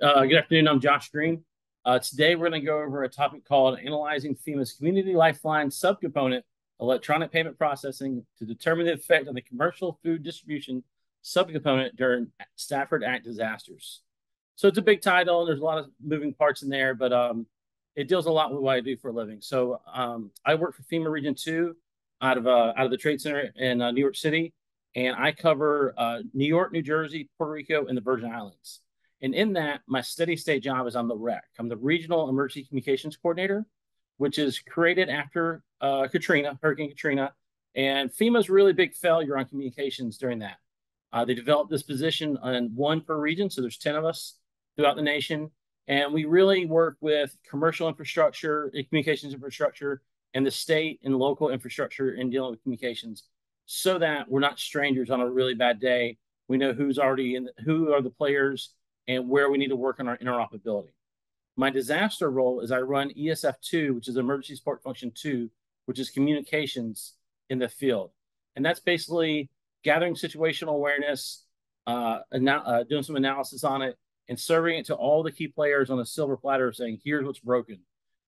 Uh, good afternoon. I'm Josh Green. Uh, today, we're going to go over a topic called Analyzing FEMA's Community Lifeline Subcomponent Electronic Payment Processing to determine the effect on the commercial food distribution subcomponent during Stafford Act disasters. So it's a big title, and there's a lot of moving parts in there, but um, it deals a lot with what I do for a living. So um, I work for FEMA Region 2 out of, uh, out of the Trade Center in uh, New York City, and I cover uh, New York, New Jersey, Puerto Rico, and the Virgin Islands. And in that, my steady state job is on the REC. I'm the Regional Emergency Communications Coordinator, which is created after uh, Katrina, Hurricane Katrina. And FEMA's really big failure on communications during that. Uh, they developed this position on one per region. So there's 10 of us throughout the nation. And we really work with commercial infrastructure, communications infrastructure, and the state and local infrastructure in dealing with communications so that we're not strangers on a really bad day. We know who's already in, who are the players and where we need to work on our interoperability. My disaster role is I run ESF2, which is Emergency Support Function 2, which is communications in the field. And that's basically gathering situational awareness, uh, uh, doing some analysis on it, and serving it to all the key players on a silver platter saying, here's what's broken.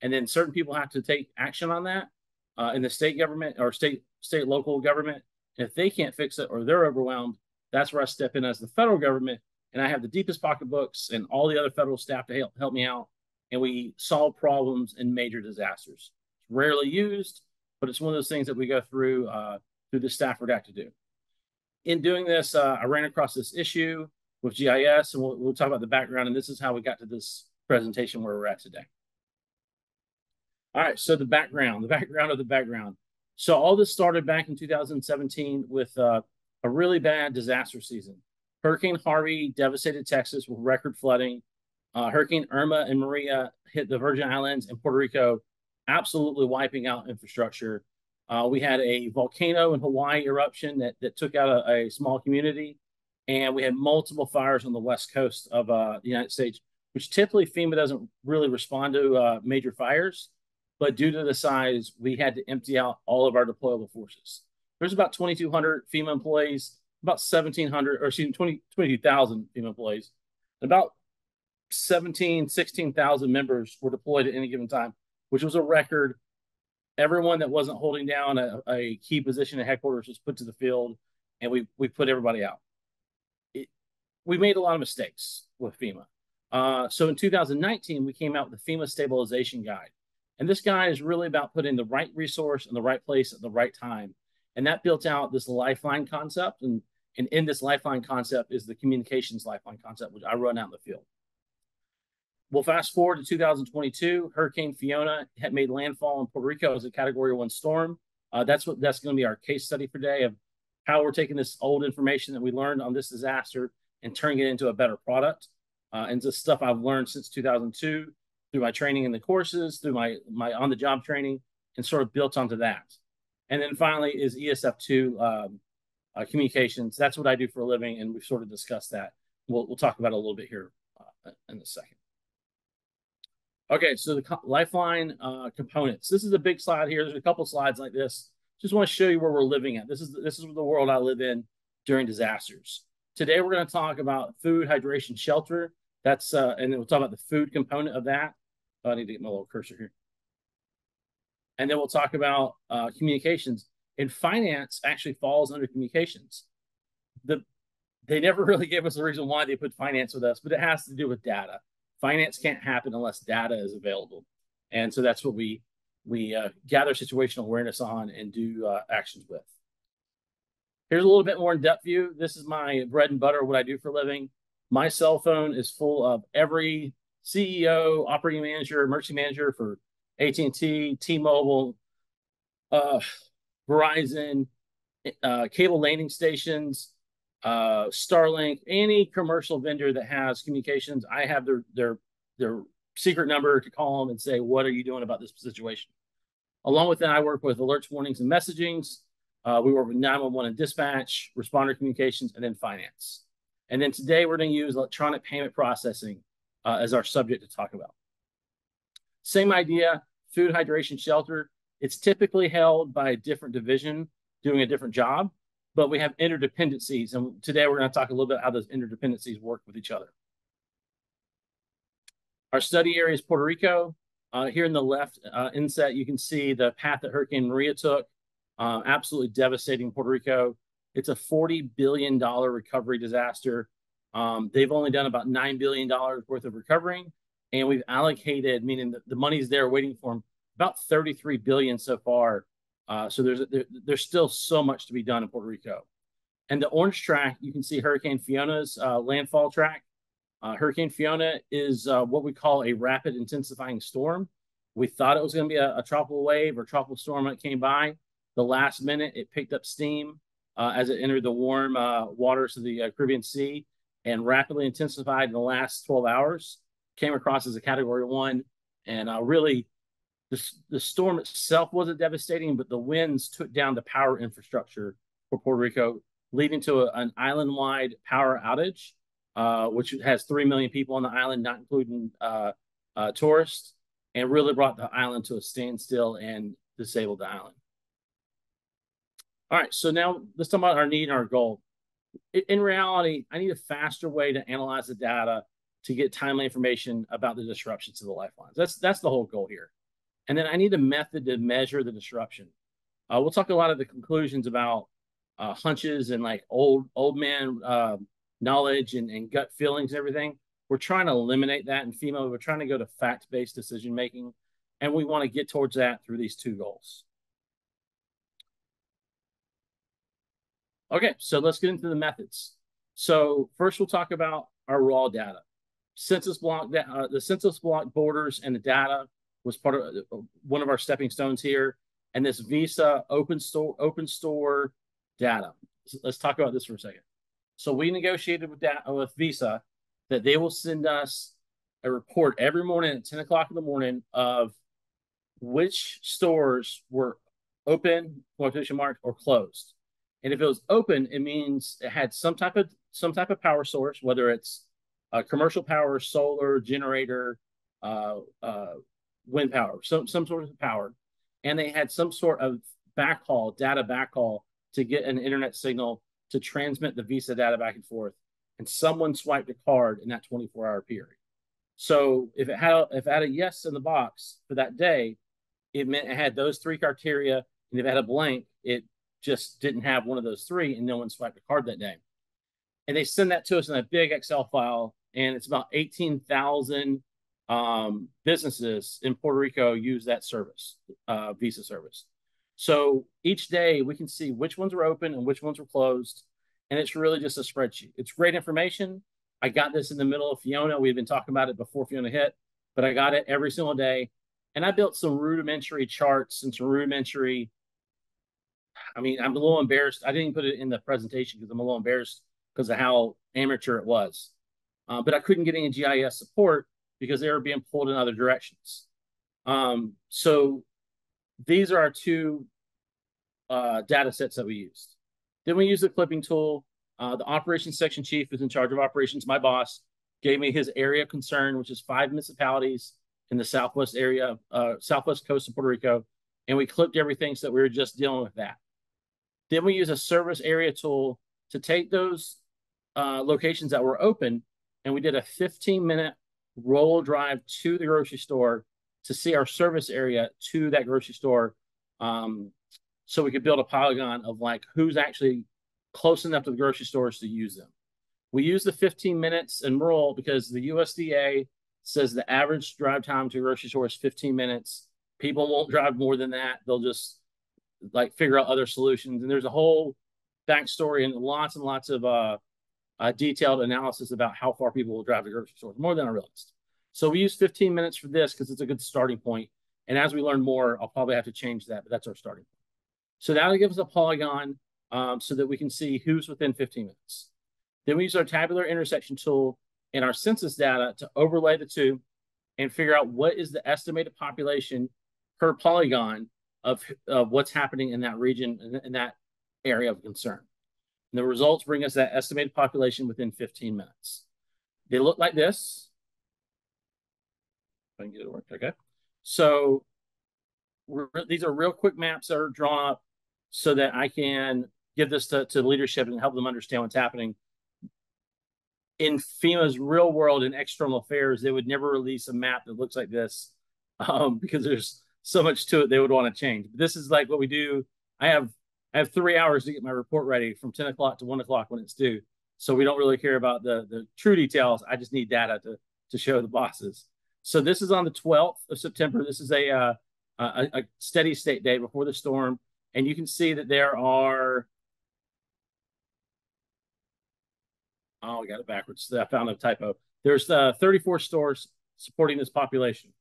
And then certain people have to take action on that uh, in the state government or state, state, local government. And if they can't fix it or they're overwhelmed, that's where I step in as the federal government and I have the deepest pocketbooks and all the other federal staff to help help me out. And we solve problems in major disasters. It's rarely used, but it's one of those things that we go through uh, through the Stafford Act to do. In doing this, uh, I ran across this issue with GIS, and we'll, we'll talk about the background. And this is how we got to this presentation where we're at today. All right, so the background, the background of the background. So all this started back in 2017 with uh, a really bad disaster season. Hurricane Harvey devastated Texas with record flooding. Uh, Hurricane Irma and Maria hit the Virgin Islands and Puerto Rico, absolutely wiping out infrastructure. Uh, we had a volcano in Hawaii eruption that, that took out a, a, small community. And we had multiple fires on the west coast of uh, the United States, which typically FEMA doesn't really respond to uh, major fires. But due to the size, we had to empty out all of our deployable forces. There's about 2,200 FEMA employees about 1,700 or excuse me, 20, 22,000 FEMA employees. About 17, 16,000 members were deployed at any given time, which was a record. Everyone that wasn't holding down a, a key position at headquarters was put to the field, and we we put everybody out. It, we made a lot of mistakes with FEMA. Uh, so in 2019, we came out with the FEMA Stabilization Guide. And this guide is really about putting the right resource in the right place at the right time and that built out this lifeline concept. And, and in this lifeline concept is the communications lifeline concept, which I run out in the field. We'll fast forward to 2022. Hurricane Fiona had made landfall in Puerto Rico as a Category One storm. Uh, that's what that's going to be our case study for today of how we're taking this old information that we learned on this disaster and turning it into a better product. Uh, and just stuff I've learned since 2002 through my training in the courses, through my my on the job training, and sort of built onto that. And then finally is ESF2 um, uh, communications. That's what I do for a living, and we've sort of discussed that. We'll, we'll talk about it a little bit here uh, in a second. Okay, so the Lifeline uh, components. This is a big slide here. There's a couple slides like this. Just want to show you where we're living at. This is this is the world I live in during disasters. Today we're going to talk about food, hydration, shelter. That's uh, and then we'll talk about the food component of that. Oh, I need to get my little cursor here and then we'll talk about uh, communications. And finance actually falls under communications. The they never really gave us a reason why they put finance with us, but it has to do with data. Finance can't happen unless data is available, and so that's what we we uh, gather situational awareness on and do uh, actions with. Here's a little bit more in-depth view. This is my bread and butter, what I do for a living. My cell phone is full of every CEO, operating manager, emergency manager for AT&T, T-Mobile, uh, Verizon, uh, cable landing stations, uh, Starlink, any commercial vendor that has communications, I have their their their secret number to call them and say, "What are you doing about this situation?" Along with that, I work with alerts, warnings, and messagings. Uh, we work with 911 and dispatch, responder communications, and then finance. And then today we're going to use electronic payment processing uh, as our subject to talk about. Same idea, food, hydration, shelter. It's typically held by a different division doing a different job, but we have interdependencies. And today we're going to talk a little bit how those interdependencies work with each other. Our study area is Puerto Rico. Uh, here in the left uh, inset, you can see the path that Hurricane Maria took. Uh, absolutely devastating Puerto Rico. It's a $40 billion recovery disaster. Um, they've only done about $9 billion worth of recovering, and we've allocated, meaning the, the money's there waiting for them, about 33 billion so far. Uh, so there's there, there's still so much to be done in Puerto Rico. And the orange track, you can see Hurricane Fiona's uh, landfall track. Uh, Hurricane Fiona is uh, what we call a rapid intensifying storm. We thought it was going to be a, a, tropical wave or tropical storm when it came by. The last minute, it picked up steam uh, as it entered the warm uh, waters of the Caribbean Sea and rapidly intensified in the last 12 hours. Came across as a Category One, and really the, the storm itself wasn't devastating, but the winds took down the power infrastructure for Puerto Rico, leading to a, an island wide power outage, uh, which has 3 million people on the island, not including uh, uh, tourists, and really brought the island to a standstill and disabled the island. All right, so now let's talk about our need and our goal. In reality, I need a faster way to analyze the data to get timely information about the disruptions to the lifelines. That's that's the whole goal here. And then I need a method to measure the disruption. Uh, we'll talk a lot of the conclusions about uh, hunches and like old old man uh, knowledge and, and gut feelings and everything. We're trying to eliminate that in FEMA. We're trying to go to fact based decision making, and we want to get towards that through these two goals. Okay, so let's get into the methods. So first, we'll talk about our raw data. Census block, uh, the census block borders and the data was part of uh, one of our stepping stones here. And this Visa open store open store data. Let's talk about this for a second. So we negotiated with that with Visa that they will send us a report every morning at 10 o'clock in the morning of which stores were open, quotation mark, or closed. And if it was open, it means it had some type of some type of power source, whether it's a commercial power, solar, generator, uh, uh, wind power, some some sort of power, and they had some sort of backhaul, data backhaul to get an internet signal to transmit the Visa data back and forth. And someone swiped a card in that 24 hour period. So if it had if it had a yes in the box for that day, it meant it had those three criteria. And if it had a blank, it just didn't have one of those three, and no one swiped a card that day. And they send that to us in a big Excel file, and it's about 18,000 um, businesses in Puerto Rico use that service, uh, Visa service. So each day we can see which ones were open and which ones were closed. And it's really just a spreadsheet. It's great information. I got this in the middle of Fiona. We've been talking about it before Fiona hit, but I got it every single day. And I built some rudimentary charts and some rudimentary. I mean, I'm a little embarrassed. I didn't put it in the presentation because I'm a little embarrassed because of how amateur it was. Uh, but I couldn't get any GIS support because they were being pulled in other directions. Um, so these are our two uh, data sets that we used. Then we use the clipping tool. Uh, the operations section chief is in charge of operations. My boss gave me his area of concern, which is five municipalities in the southwest area, uh, southwest coast of Puerto Rico, and we clipped everything so that we were just dealing with that. Then we use a service area tool to take those uh, locations that were open, and we did a 15 minute roll drive to the grocery store to see our service area to that grocery store um, so we could build a polygon of like who's actually close enough to the grocery stores to use them. We use the 15 minutes in rural because the USDA says the average drive time to a grocery store is 15 minutes. People won't drive more than that. They'll just like figure out other solutions. And there's a whole backstory and lots and lots of uh, uh, detailed analysis about how far people will drive to grocery stores, more than I realized. So we use 15 minutes for this because it's a good starting point. And as we learn more, I'll probably have to change that, but that's our starting point. So that'll give us a polygon um, so that we can see who's within 15 minutes. Then we use our tabular intersection tool and our census data to overlay the two and figure out what is the estimated population per polygon of, of what's happening in that region, in, in that area of concern. And the results bring us that estimated population within 15 minutes. They look like this. If I can get it to work, okay. So these are real quick maps that are drawn up so that I can give this to, to leadership and help them understand what's happening. in FEMA's real world and external affairs, they would never release a map that looks like this um, because there's so much to it they would want to change. But this is like what we do. I have I have three hours to get my report ready from 10 o'clock to 1 o'clock when it's due. So we don't really care about the the true details. I just need data to to show the bosses. So this is on the 12th of September. This is a uh, a, a steady state day before the storm, and you can see that there are. Oh, I got it backwards. I found a typo. There's uh, 34 stores supporting this population.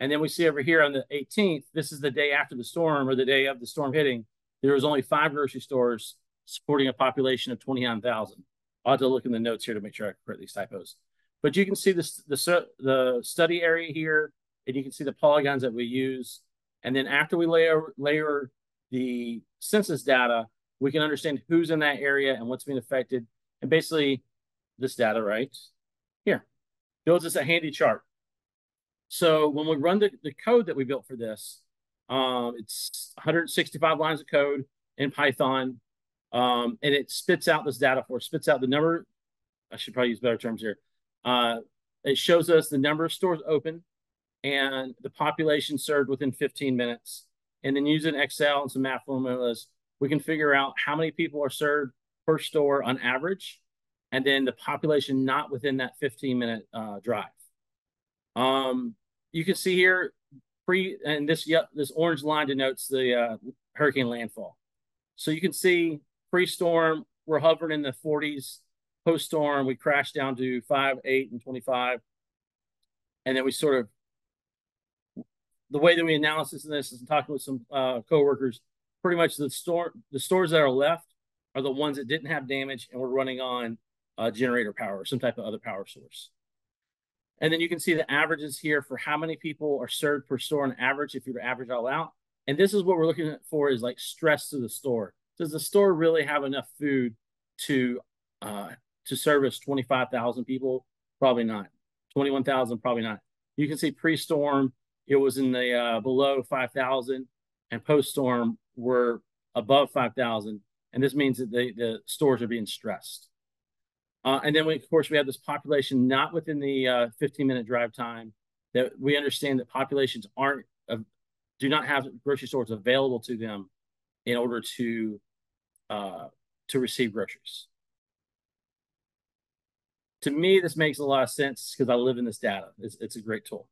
And then we see over here on the 18th, this is the day after the storm or the day of the storm hitting. There was only five grocery stores supporting a population of 29,000. I'll have to look in the notes here to make sure I correct these typos. But you can see this, the, the study area here, and you can see the polygons that we use. And then after we layer, layer the census data, we can understand who's in that area and what's being affected. And basically, this data right here builds us a handy chart. So when we run the, the code that we built for this, um, it's 165 lines of code in Python, um, and it spits out this data for spits out the number. I should probably use better terms here. Uh, it shows us the number of stores open and the population served within 15 minutes. And then using Excel and some math formulas, we can figure out how many people are served per store on average, and then the population not within that 15 minute uh, drive. Um, you can see here pre and this yep this orange line denotes the uh, hurricane landfall. So you can see pre-storm we're hovering in the 40s. Post-storm we crashed down to five, eight, and 25, and then we sort of the way that we analysis this is talking with some uh, coworkers. Pretty much the store the stores that are left are the ones that didn't have damage and we're running on uh, generator power, or some type of other power source. And then you can see the averages here for how many people are served per store on average if you were to average all out. And this is what we're looking for is like stress to the store. Does the store really have enough food to uh, to service 25,000 people? Probably not. 21,000, probably not. You can see pre-storm, it was in the uh, below 5,000 and post-storm were above 5,000. And this means that the, the stores are being stressed. Uh, and then, we, of course, we have this population not within the uh, 15 minute drive time that we understand that populations aren't, uh, do not have grocery stores available to them in order to, uh, to receive groceries. To me, this makes a lot of sense because I live in this data. It's, it's a great tool.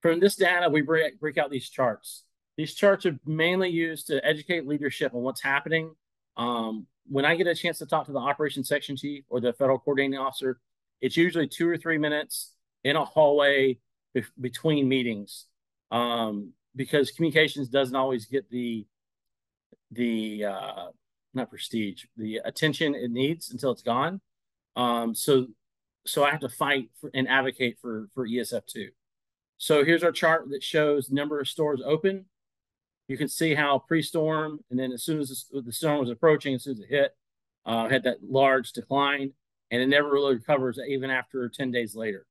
From this data, we break, break out these charts. These charts are mainly used to educate leadership on what's happening um, when I get a chance to talk to the operations section chief or the federal coordinating officer, it's usually two or three minutes in a hallway be between meetings um, because communications doesn't always get the the uh, not prestige the attention it needs until it's gone. Um, so so I have to fight for, and advocate for for ESF two. So here's our chart that shows number of stores open, you can see how pre-storm, and then as soon as the, storm was approaching, as soon as it hit, uh, had that large decline, and it never really recovers even after 10 days later.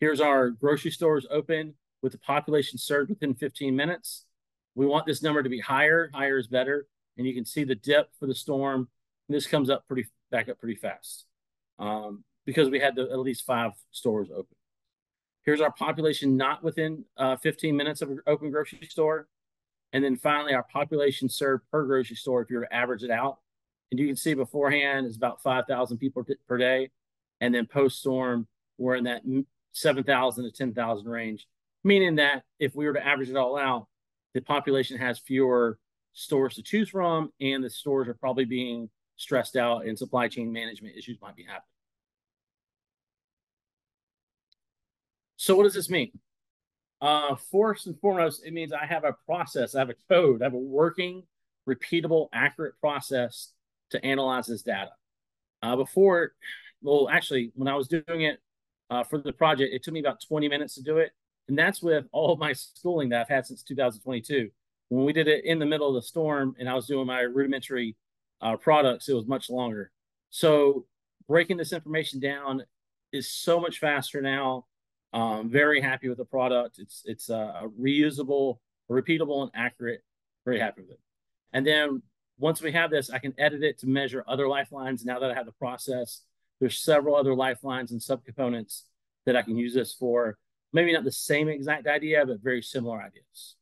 Here's our grocery stores open with the population served within 15 minutes. We want this number to be higher. Higher is better. And you can see the dip for the storm. this comes up pretty back up pretty fast um, because we had the, at least five stores open. Here's our population not within uh, 15 minutes of an open grocery store. And then finally, our population served per grocery store, if you were to average it out. And you can see beforehand is about 5,000 people per day. And then post storm, we're in that 7,000 to 10,000 range, meaning that if we were to average it all out, the population has fewer stores to choose from, and the stores are probably being stressed out, and supply chain management issues might be happening. So, what does this mean? Uh, first and foremost, it means I have a process, I have a code, I have a working, repeatable, accurate process to analyze this data. Uh, before, well, actually, when I was doing it uh, for the project, it took me about 20 minutes to do it. And that's with all of my schooling that I've had since 2022. When we did it in the middle of the storm and I was doing my rudimentary uh, products, it was much longer. So breaking this information down is so much faster now um, very happy with the product. It's it's uh, reusable, repeatable, and accurate. Very happy with it. And then once we have this, I can edit it to measure other lifelines. Now that I have the process, There's several other lifelines and subcomponents that I can use this for. Maybe not the same exact idea, but very similar ideas.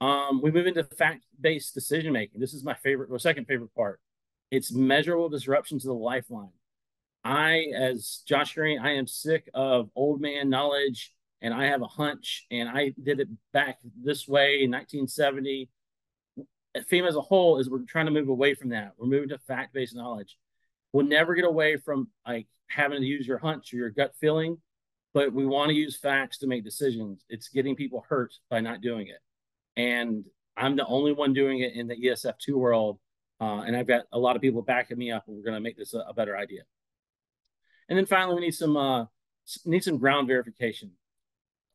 Um, we move into fact-based decision making. This is my favorite, or second favorite part. It's measurable disruption to the lifeline. I, as Josh Green, I am sick of old man knowledge, and I have a hunch, and I did it back this way in 1970. FEMA as a whole is we're trying to move away from that. We're moving to fact-based knowledge. We'll never get away from like having to use your hunch or your gut feeling, but we want to use facts to make decisions. It's getting people hurt by not doing it. And I'm the only one doing it in the ESF2 world. Uh, and I've got a lot of people backing me up, and we're going to make this a, a, better idea. And then finally, we need some uh, need some ground verification.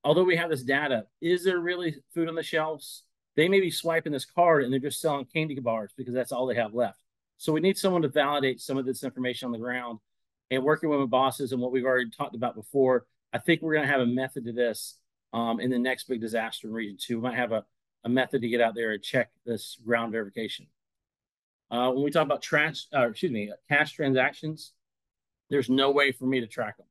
Although we have this data, is there really food on the shelves? They may be swiping this card and they're just selling candy bars because that's all they have left. So we need someone to validate some of this information on the ground. And working with my bosses and what we've already talked about before, I think we're going to have a method to this um, in the next big disaster in Region 2. We might have a a method to get out there and check this ground verification. Uh, when we talk about trash, uh, excuse me, cash transactions, there's no way for me to track them.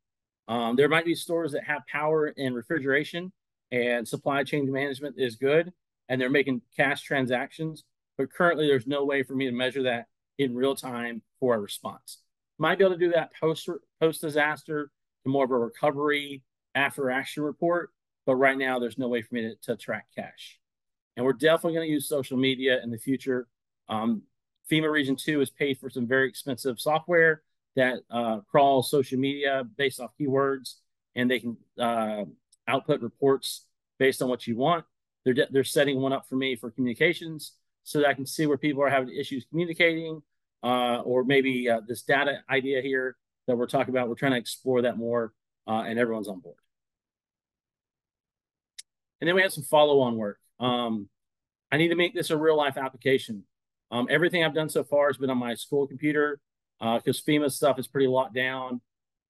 Um, there might be stores that have power and refrigeration and supply chain management is good and they're making cash transactions, but currently there's no way for me to measure that in real time for a response. Might be able to do that post post disaster to more of a recovery after action report, but right now there's no way for me to, to track cash. And we're definitely going to use social media in the future. Um, FEMA Region 2 has paid for some very expensive software that uh, crawls social media based off keywords, and they can uh, output reports based on what you want. They're, they're setting one up for me for communications so that I can see where people are having issues communicating, uh, or maybe uh, this data idea here that we're talking about. We're trying to explore that more, uh, and everyone's on board. And then we have some follow on work. Um, I need to make this a real life application. Um, everything I've done so far has been on my school computer because uh, FEMA stuff is pretty locked down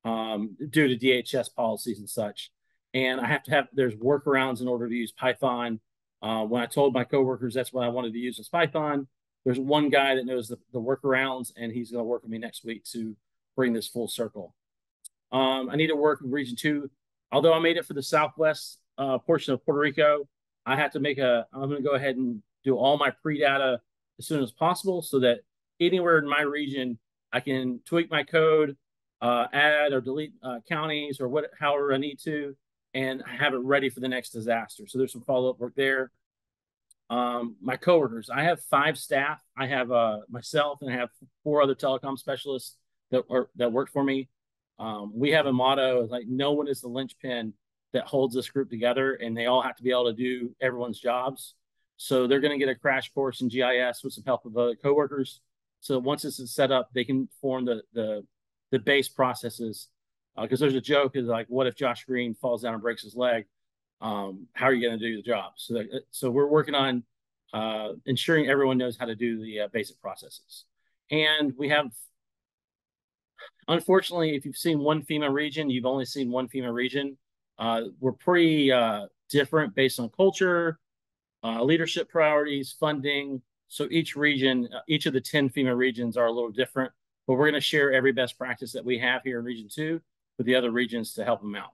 um, due to DHS policies and such. And I have to have, there's workarounds in order to use Python. Uh, when I told my coworkers that's what I wanted to use was Python, there's one guy that knows the, the workarounds and he's going to work with me next week to bring this full circle. Um, I need to work with Region 2. Although I made it for the Southwest uh, portion of Puerto Rico, I have to make a, I'm going to go ahead and do all my pre-data as soon as possible so that anywhere in my region, I can tweak my code, uh, add or delete uh, counties or what, however I need to, and have it ready for the next disaster. So there's some follow-up work there. Um, my coworkers, I have five staff. I have uh, myself and I have four other telecom specialists that are, that work for me. Um, we have a motto like no one is the linchpin that holds this group together and they all have to be able to do everyone's jobs. So they're going to get a crash course in GIS with some help of other coworkers. So once this is set up, they can form the the, the base processes. Because uh, there's a joke is like, what if Josh Green falls down and breaks his leg? Um, how are you going to do the job? So that, so we're working on uh, ensuring everyone knows how to do the uh, basic processes. And we have, unfortunately, if you've seen one FEMA region, you've only seen one FEMA region. Uh, we're pretty uh, different based on culture, uh, leadership priorities, funding. So each region, uh, each of the 10 FEMA regions are a little different, but we're going to share every best practice that we have here in Region 2 with the other regions to help them out.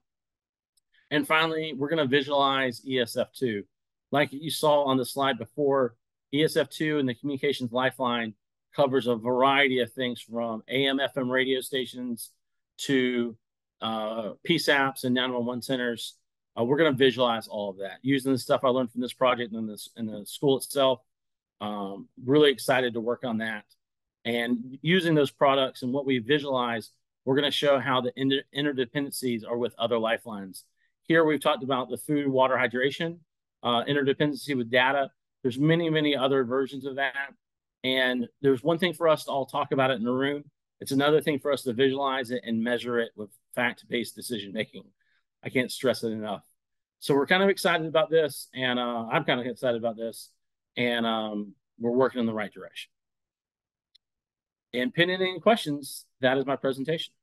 And finally, we're going to visualize ESF2. Like you saw on the slide before, ESF2 and the Communications Lifeline covers a variety of things from AM, FM radio stations to uh, PSAPs and 911 centers. Uh, we're going to visualize all of that using the stuff I learned from this project and this in the school itself. Um, really excited to work on that. And using those products and what we visualize, we're going to show how the inter interdependencies are with other lifelines. Here we've talked about the food, water, hydration, uh, interdependency with data. There's many, many other versions of that. And there's one thing for us to all talk about it in the room. It's another thing for us to visualize it and measure it with fact-based decision making. I can't stress it enough. So we're kind of excited about this, and uh, I'm kind of excited about this, and um, we're working in the right direction. And pending any questions, that is my presentation.